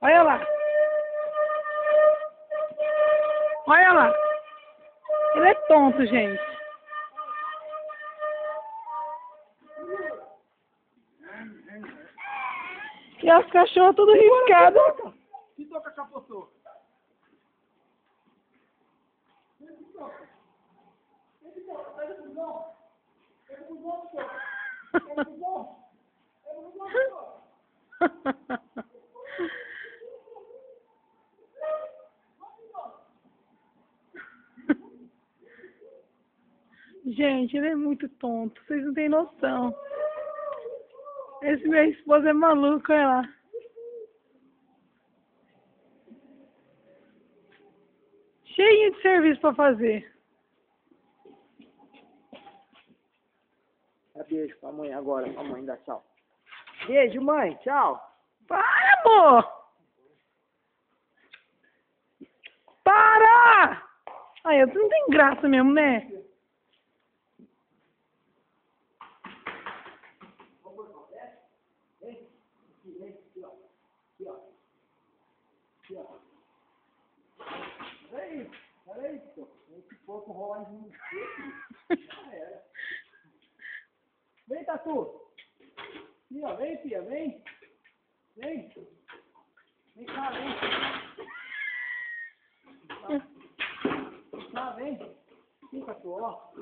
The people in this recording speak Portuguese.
Olha lá. Olha lá. Ele é tonto, gente. E as cachorras tudo riscadas. Que toca capotou? Gente, ele é muito tonto. Vocês não têm noção. Esse meu esposo é maluco, olha lá. Cheio de serviço pra fazer. Dá beijo pra mãe agora, pra mãe, dá tchau. Beijo, mãe, tchau. Para, amor! Para! Ai, tu não tem graça mesmo, né? Peraí, peraí. Esse pouco rola em Já era. Vem, Tatu. Aqui, ó. Vem, filha, vem. Vem. Vem cá, vem. Vem cá, vem. Aqui, Tatu, ó.